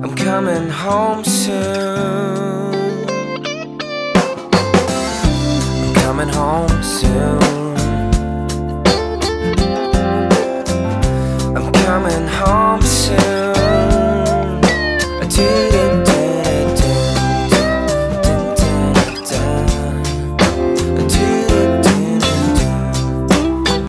I'm coming home soon. I'm coming home soon. I'm coming home